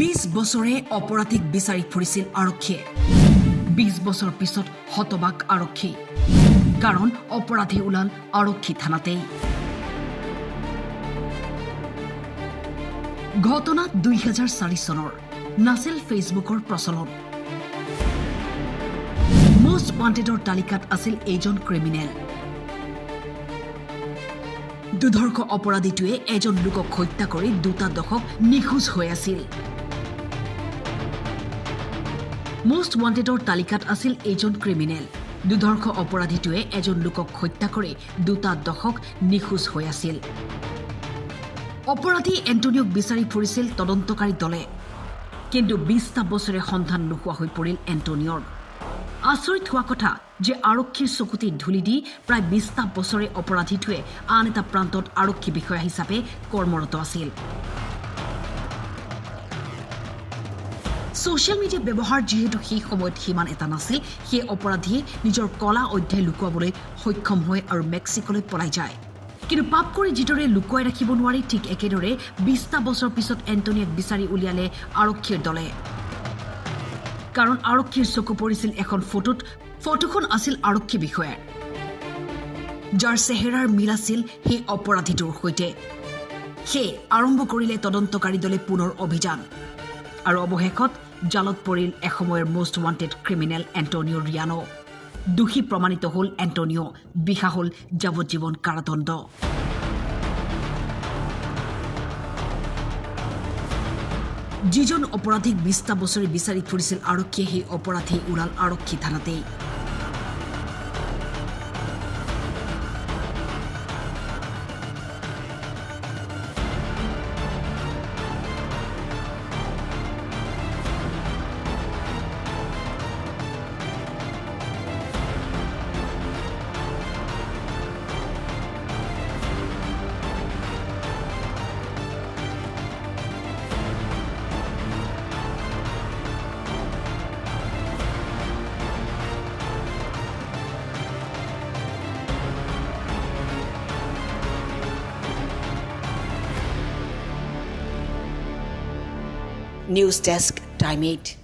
বিশ বছৰে অপৰাধীক বিচাৰি ফুৰিছিল আৰক্ষীয়ে। বিশ বছৰ পিছত হতবাক আৰক্ষী। কাৰণ অপৰাধী ওলাল আৰক্ষী থানাতেই। ঘটনা দুই হাজাৰ চাৰি চনৰ নাছিল ফেচবুকৰ প্ৰচলন। মষ্ট ৱান্টেডৰ তালিকাত আছিল এইজন ক্ৰিমিনেল। দুধৰ্ষ অপৰাধীটোৱে এজন লোকক হত্যা কৰি দুটা দশক নিখোজ হৈ আছিল। মষ্ট ৱান্টেডৰ তালিকাত আছিল এইজন ক্ৰিমিনেল দুধৰ্ষ অপৰাধীটোৱে এজন লোকক হত্যা কৰি দুটা দশক নিখোজ হৈ আছিল। অপৰাধী এণ্টনিয়ক বিচাৰি ফুৰিছিল তদন্তকাৰী দলে। কিন্তু বিছটা বছৰে সন্ধান নোহোৱা হৈ পৰিল এণ্টনিয়ৰ। আচৰিত হোৱা কথা যে আৰক্ষীৰ চকুটি ধূলি দি প্ৰায় বিছটা বছৰে অপৰাধীটোৱে আন এটা প্ৰান্তত আৰক্ষী বিষয়া হিচাপে কৰ্মৰত আছিল। ছচিয়েল মিডিয়া ব্যৱহাৰ যিহেতু সেই সময়ত সিমান এটা নাছিল সেই অপৰাধীয়ে নিজৰ কলা অধ্যায় লুকুৱাবলৈ সক্ষম হয় আৰু মেক্সিকোলৈ পলাই যায়। কিন্তু পাপ কৰি যিদৰে লুকুৱাই ৰাখিব নোৱাৰি ঠিক একেদৰে বিছটা বছৰ পিছত এণ্টনিয়াক বিচাৰি উলিয়ালে আৰক্ষীৰ দলে। কাৰণ আৰক্ষীৰ চকু পৰিছিল এখন ফটোত। ফটোখন আছিল আৰক্ষী বিষয়াৰ। যাৰ চেহেৰাৰ মিল আছিল সেই অপৰাধীটোৰ সৈতে। সেয়ে আৰম্ভ কৰিলে তদন্তকাৰী দলে পুনৰ অভিযান। আৰু অৱশেষত জালত পৰিল এসময়ৰ most wanted criminal Antonio' Riano দোষী প্ৰমাণিত হ'ল এণ্টনিঅ' বিহা হ'ল যাৱজ্জীৱন কাৰাদণ্ড। যিজন অপৰাধীক বিছটা বছৰে বিচাৰি ফুৰিছিল আৰক্ষীয়ে সেই অপৰাধী ওলাল আৰক্ষী থানাতেই। news desk time 8